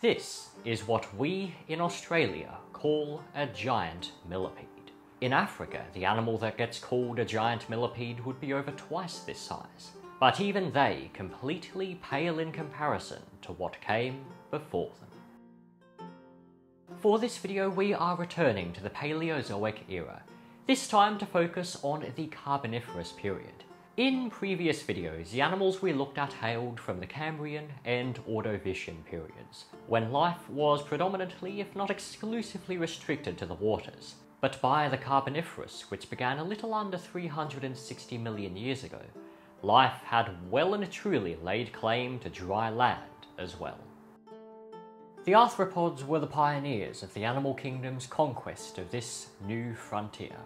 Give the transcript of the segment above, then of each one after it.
This is what we in Australia call a giant millipede. In Africa, the animal that gets called a giant millipede would be over twice this size, but even they completely pale in comparison to what came before them. For this video, we are returning to the Paleozoic era, this time to focus on the Carboniferous period. In previous videos, the animals we looked at hailed from the Cambrian and Ordovician periods, when life was predominantly, if not exclusively, restricted to the waters. But by the Carboniferous, which began a little under 360 million years ago, life had well and truly laid claim to dry land as well. The arthropods were the pioneers of the animal kingdom's conquest of this new frontier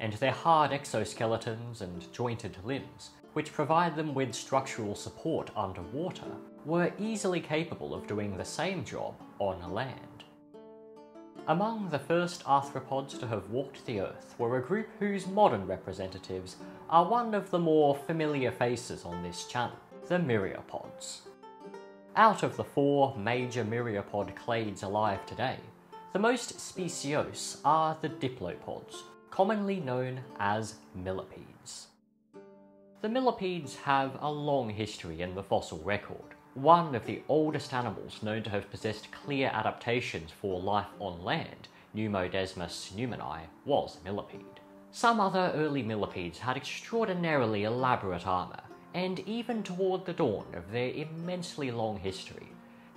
and their hard exoskeletons and jointed limbs, which provide them with structural support underwater, were easily capable of doing the same job on land. Among the first arthropods to have walked the earth were a group whose modern representatives are one of the more familiar faces on this channel, the myriapods. Out of the four major myriapod clades alive today, the most speciose are the diplopods, commonly known as millipedes. The millipedes have a long history in the fossil record. One of the oldest animals known to have possessed clear adaptations for life on land, Pneumodesmus newmani, was a millipede. Some other early millipedes had extraordinarily elaborate armour, and even toward the dawn of their immensely long history,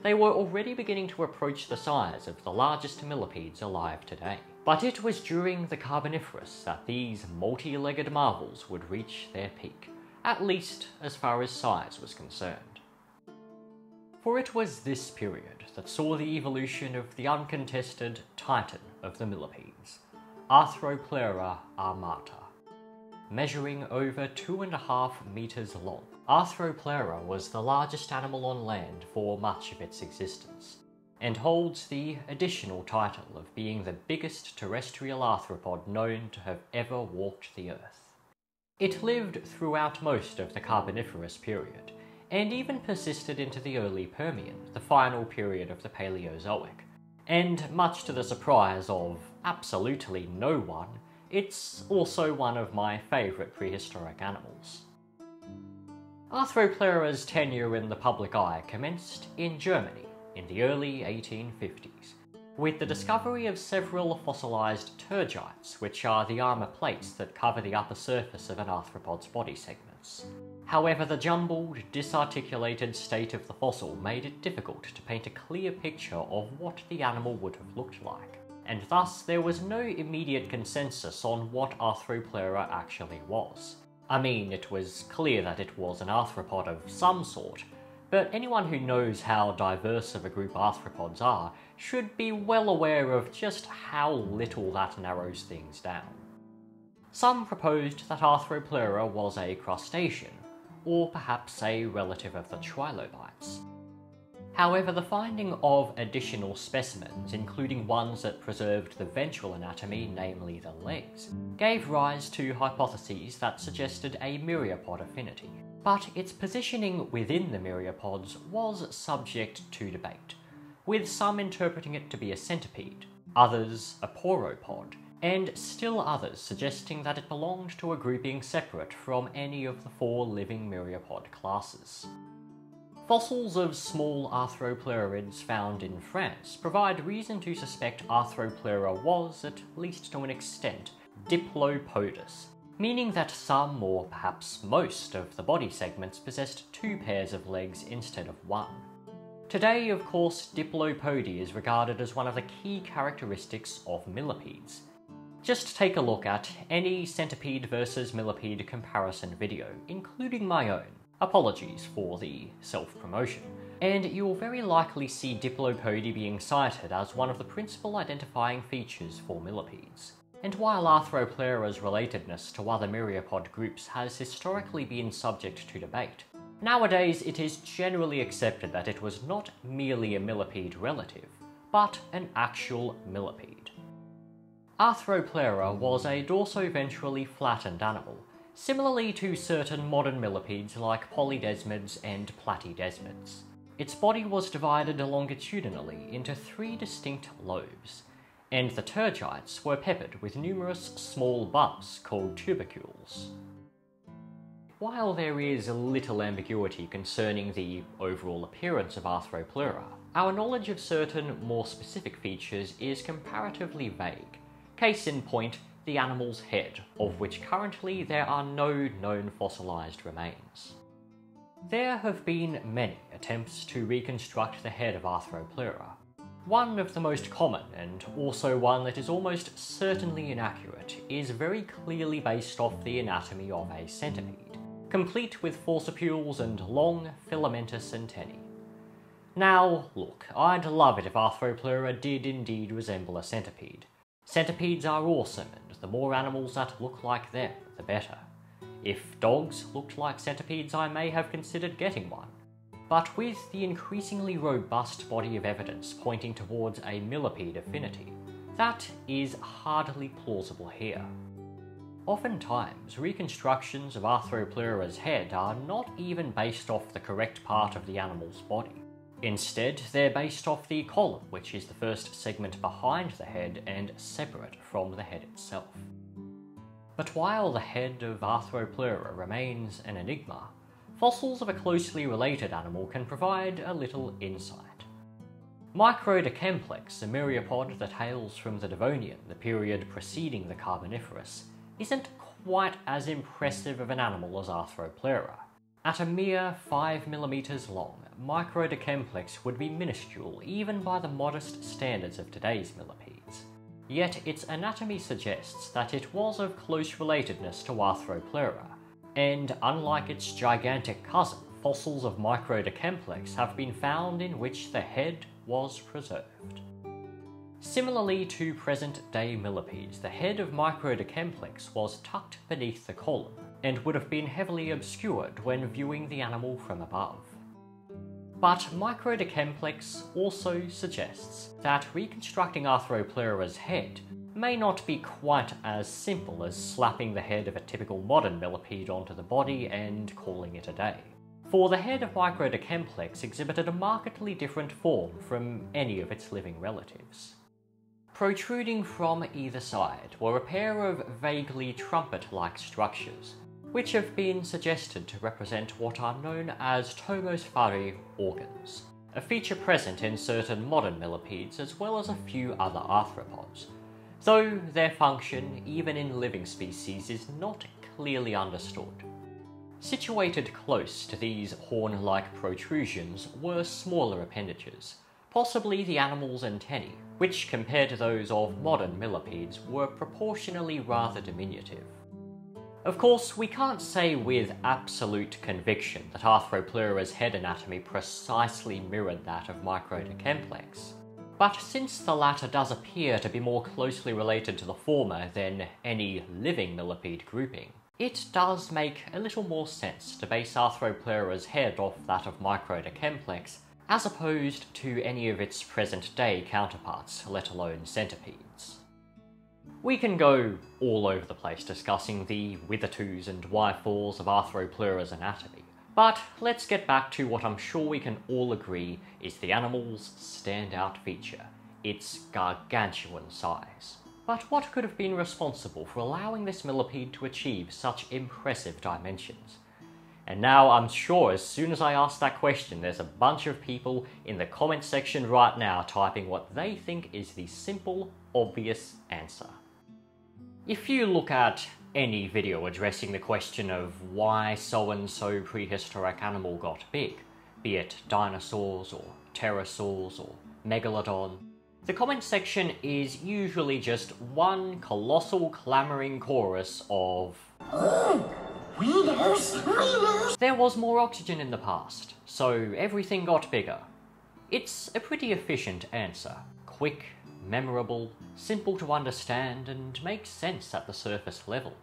they were already beginning to approach the size of the largest millipedes alive today. But it was during the Carboniferous that these multi-legged marvels would reach their peak, at least as far as size was concerned. For it was this period that saw the evolution of the uncontested titan of the millipedes, Arthropleura armata. Measuring over two and a half meters long, Arthropleura was the largest animal on land for much of its existence, and holds the additional title of being the biggest terrestrial arthropod known to have ever walked the Earth. It lived throughout most of the Carboniferous period, and even persisted into the early Permian, the final period of the Paleozoic. And much to the surprise of absolutely no one, it's also one of my favourite prehistoric animals. Arthropleura's tenure in the public eye commenced in Germany in the early 1850s, with the discovery of several fossilised tergites, which are the armour plates that cover the upper surface of an arthropod's body segments. However, the jumbled, disarticulated state of the fossil made it difficult to paint a clear picture of what the animal would have looked like, and thus there was no immediate consensus on what Arthropleura actually was. I mean, it was clear that it was an arthropod of some sort, but anyone who knows how diverse of a group arthropods are should be well aware of just how little that narrows things down. Some proposed that Arthropleura was a crustacean, or perhaps a relative of the trilobites. However, the finding of additional specimens, including ones that preserved the ventral anatomy, namely the legs, gave rise to hypotheses that suggested a myriapod affinity but its positioning within the myriapods was subject to debate, with some interpreting it to be a centipede, others a pauropod, and still others suggesting that it belonged to a grouping separate from any of the four living myriapod classes. Fossils of small arthropleurids found in France provide reason to suspect Arthropleura was, at least to an extent, Diplopodous, meaning that some, or perhaps most, of the body segments possessed two pairs of legs instead of one. Today, of course, diplopody is regarded as one of the key characteristics of millipedes. Just take a look at any centipede versus millipede comparison video, including my own. Apologies for the self-promotion. And you'll very likely see diplopody being cited as one of the principal identifying features for millipedes. And while Arthropleura's relatedness to other myriapod groups has historically been subject to debate, nowadays it is generally accepted that it was not merely a millipede relative, but an actual millipede. Arthropleura was a dorsoventrally flattened animal, similarly to certain modern millipedes like polydesmids and platydesmids. its body was divided longitudinally into three distinct lobes, and the tergites were peppered with numerous small bumps called tubercules. While there is little ambiguity concerning the overall appearance of Arthropleura, our knowledge of certain more specific features is comparatively vague. Case in point, the animal's head, of which currently there are no known fossilised remains. There have been many attempts to reconstruct the head of Arthropleura. One of the most common, and also one that is almost certainly inaccurate, is very clearly based off the anatomy of a centipede complete with forcipules and long filamentous antennae. Now, look, I'd love it if Arthropleura did indeed resemble a centipede. Centipedes are awesome, and the more animals that look like them, the better. If dogs looked like centipedes, I may have considered getting one. But with the increasingly robust body of evidence pointing towards a millipede affinity, that is hardly plausible here. Oftentimes, reconstructions of Arthropleura's head are not even based off the correct part of the animal's body. Instead, they're based off the collum, which is the first segment behind the head and separate from the head itself. But while the head of Arthropleura remains an enigma, fossils of a closely related animal can provide a little insight. Microdecemplex, a myriapod that hails from the Devonian, the period preceding the Carboniferous, isn't quite as impressive of an animal as Arthropleura. At a mere 5mm long, Microdecemplex would be minuscule even by the modest standards of today's millipedes. Yet its anatomy suggests that it was of close relatedness to Arthropleura, and unlike its gigantic cousin, fossils of Microdecemplex have been found in which the head was preserved. Similarly to present-day millipedes, the head of Microdecemplex was tucked beneath the collum, and would have been heavily obscured when viewing the animal from above. But Microdecemplex also suggests that reconstructing Arthropleura's head may not be quite as simple as slapping the head of a typical modern millipede onto the body and calling it a day. For the head of Microdecemplex exhibited a markedly different form from any of its living relatives. Protruding from either side were a pair of vaguely trumpet-like structures, which have been suggested to represent what are known as tomos organs, a feature present in certain modern millipedes as well as a few other arthropods, though their function, even in living species, is not clearly understood. Situated close to these horn-like protrusions were smaller appendages, possibly the animal's antennae, which compared to those of modern millipedes were proportionally rather diminutive. Of course, we can't say with absolute conviction that Arthropleura's head anatomy precisely mirrored that of Microdecemplex, but since the latter does appear to be more closely related to the former than any living millipede grouping, it does make a little more sense to base Arthropleura's head off that of Microdecemplex as opposed to any of its present-day counterparts, let alone centipedes. We can go all over the place discussing the whithertos and wherefores of Arthropleura's anatomy, but let's get back to what I'm sure we can all agree is the animal's standout feature, its gargantuan size. But what could have been responsible for allowing this millipede to achieve such impressive dimensions? And now I'm sure as soon as I ask that question, there's a bunch of people in the comment section right now typing what they think is the simple, obvious answer. If you look at any video addressing the question of why so-and-so prehistoric animal got big, be it dinosaurs or pterosaurs or megalodon, the comment section is usually just one colossal clamoring chorus of there was more oxygen in the past, so everything got bigger. It's a pretty efficient answer. Quick, memorable, simple to understand, and makes sense at the surface level.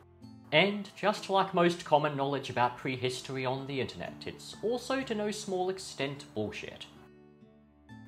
And just like most common knowledge about prehistory on the internet, it's also to no small extent bullshit.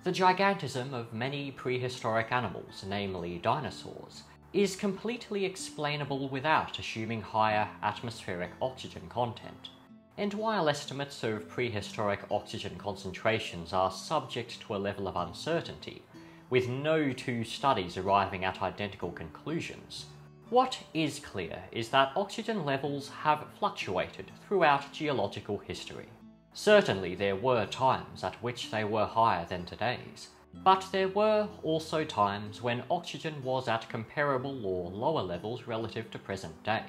The gigantism of many prehistoric animals, namely dinosaurs, is completely explainable without assuming higher atmospheric oxygen content. and while estimates of prehistoric oxygen concentrations are subject to a level of uncertainty, with no two studies arriving at identical conclusions, what is clear is that oxygen levels have fluctuated throughout geological history. Certainly there were times at which they were higher than today's, but there were also times when oxygen was at comparable or lower levels relative to present day.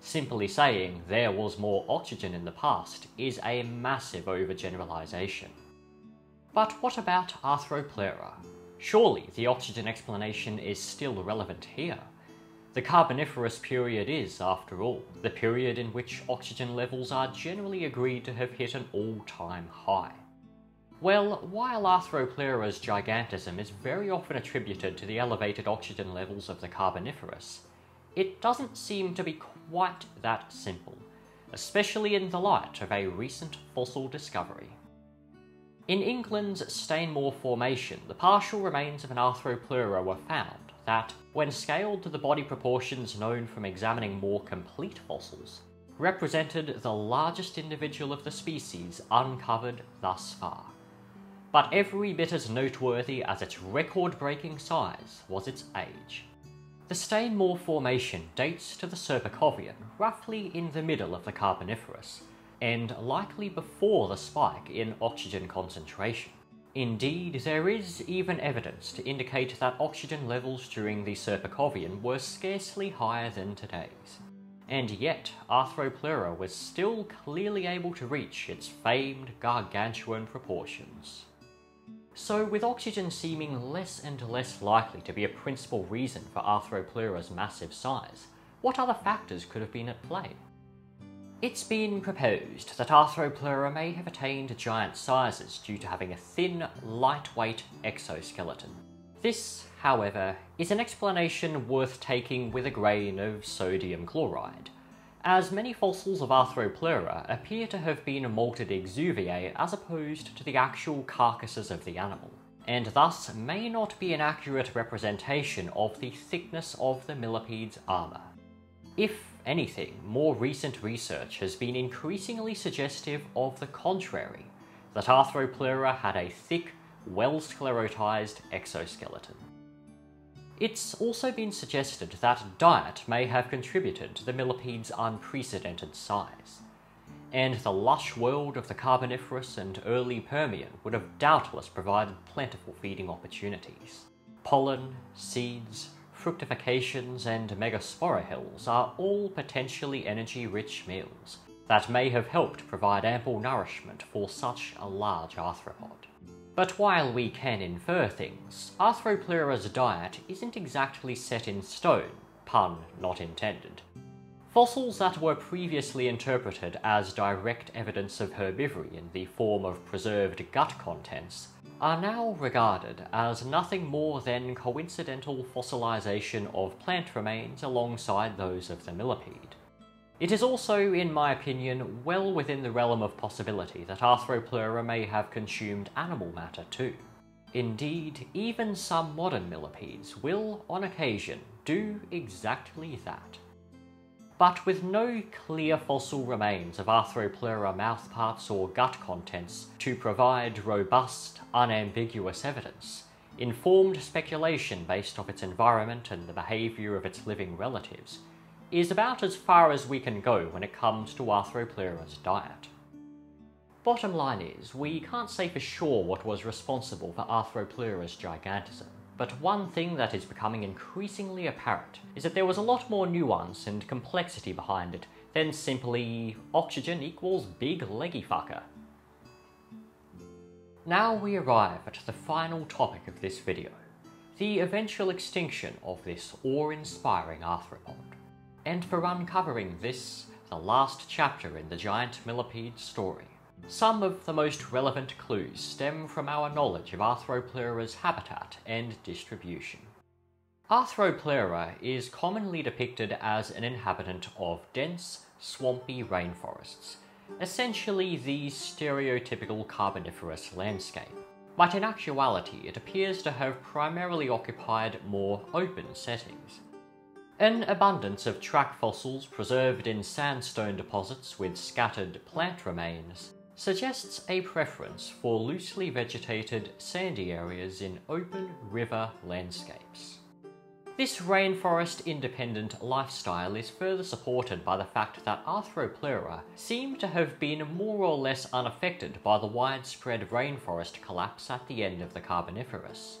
Simply saying there was more oxygen in the past is a massive overgeneralization. But what about Arthropleura? Surely the oxygen explanation is still relevant here. The Carboniferous period is, after all, the period in which oxygen levels are generally agreed to have hit an all-time high. Well, while Arthropleura's gigantism is very often attributed to the elevated oxygen levels of the Carboniferous, it doesn't seem to be quite that simple, especially in the light of a recent fossil discovery. In England's Stainmore Formation, the partial remains of an Arthropleura were found, that, when scaled to the body proportions known from examining more complete fossils, represented the largest individual of the species uncovered thus far. But every bit as noteworthy as its record-breaking size was its age. The Stainmore Formation dates to the Serpukhovian, roughly in the middle of the Carboniferous, and likely before the spike in oxygen concentration. Indeed, there is even evidence to indicate that oxygen levels during the Serpukhovian were scarcely higher than today's. And yet, Arthropleura was still clearly able to reach its famed gargantuan proportions. So, with oxygen seeming less and less likely to be a principal reason for Arthropleura's massive size, what other factors could have been at play? It's been proposed that Arthropleura may have attained giant sizes due to having a thin, lightweight exoskeleton. This, however, is an explanation worth taking with a grain of sodium chloride, as many fossils of Arthropleura appear to have been molted exuviae as opposed to the actual carcasses of the animal, and thus may not be an accurate representation of the thickness of the millipede's armour. If anything, more recent research has been increasingly suggestive of the contrary, that Arthropleura had a thick, well-sclerotized exoskeleton. It's also been suggested that diet may have contributed to the millipede's unprecedented size, and the lush world of the Carboniferous and early Permian would have doubtless provided plentiful feeding opportunities. Pollen, seeds, fructifications, and megasporophylls are all potentially energy-rich meals that may have helped provide ample nourishment for such a large arthropod. But while we can infer things, Arthropleura's diet isn't exactly set in stone, pun not intended. Fossils that were previously interpreted as direct evidence of herbivory in the form of preserved gut contents are now regarded as nothing more than coincidental fossilization of plant remains alongside those of the millipede. It is also, in my opinion, well within the realm of possibility that Arthropleura may have consumed animal matter too. Indeed, even some modern millipedes will, on occasion, do exactly that but with no clear fossil remains of Arthropleura mouthparts or gut contents to provide robust, unambiguous evidence, informed speculation based off its environment and the behaviour of its living relatives is about as far as we can go when it comes to Arthropleura's diet. Bottom line is, we can't say for sure what was responsible for Arthropleura's gigantism, but one thing that is becoming increasingly apparent is that there was a lot more nuance and complexity behind it than simply oxygen equals big leggy fucker. Now we arrive at the final topic of this video, the eventual extinction of this awe-inspiring arthropod. And for uncovering this, the last chapter in the giant millipede story, some of the most relevant clues stem from our knowledge of Arthropleura's habitat and distribution. Arthropleura is commonly depicted as an inhabitant of dense, swampy rainforests, essentially the stereotypical Carboniferous landscape. But in actuality, it appears to have primarily occupied more open settings. An abundance of track fossils preserved in sandstone deposits with scattered plant remains suggests a preference for loosely vegetated, sandy areas in open river landscapes. This rainforest independent lifestyle is further supported by the fact that Arthropleura seem to have been more or less unaffected by the widespread rainforest collapse at the end of the Carboniferous.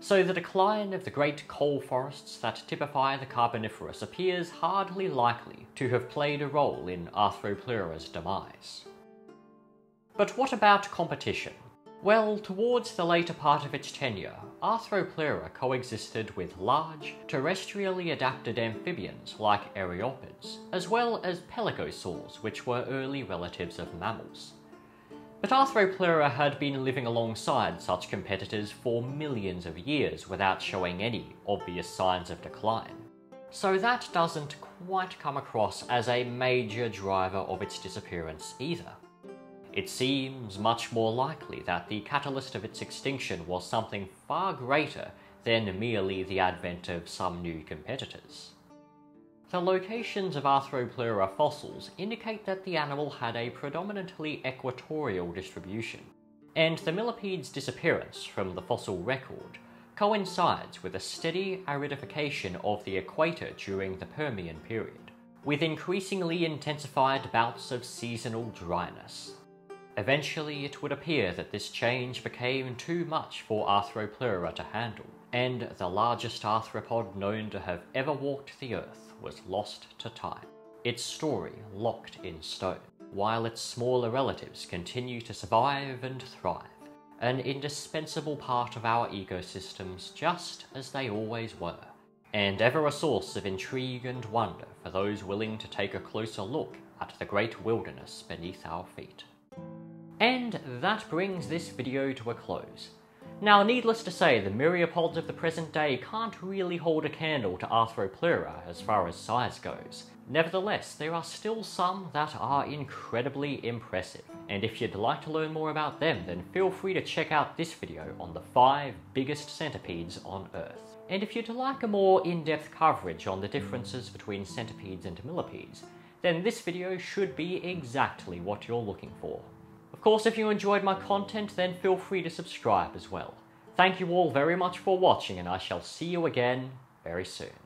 So the decline of the great coal forests that typify the Carboniferous appears hardly likely to have played a role in Arthropleura's demise. But what about competition? Well, towards the later part of its tenure, Arthropleura coexisted with large, terrestrially adapted amphibians like Eryopids, as well as pelycosaurs, which were early relatives of mammals. But Arthropleura had been living alongside such competitors for millions of years without showing any obvious signs of decline. So that doesn't quite come across as a major driver of its disappearance either. It seems much more likely that the catalyst of its extinction was something far greater than merely the advent of some new competitors. The locations of Arthropleura fossils indicate that the animal had a predominantly equatorial distribution, and the millipede's disappearance from the fossil record coincides with a steady aridification of the equator during the Permian period, with increasingly intensified bouts of seasonal dryness. Eventually, it would appear that this change became too much for Arthropleura to handle, and the largest arthropod known to have ever walked the earth was lost to time, its story locked in stone, while its smaller relatives continue to survive and thrive, an indispensable part of our ecosystems just as they always were, and ever a source of intrigue and wonder for those willing to take a closer look at the great wilderness beneath our feet. And that brings this video to a close. Now, needless to say, the myriapods of the present day can't really hold a candle to Arthropleura as far as size goes. Nevertheless, there are still some that are incredibly impressive, and if you'd like to learn more about them, then feel free to check out this video on the 5 biggest centipedes on Earth. And if you'd like a more in-depth coverage on the differences between centipedes and millipedes, then this video should be exactly what you're looking for course, if you enjoyed my content, then feel free to subscribe as well. Thank you all very much for watching, and I shall see you again very soon.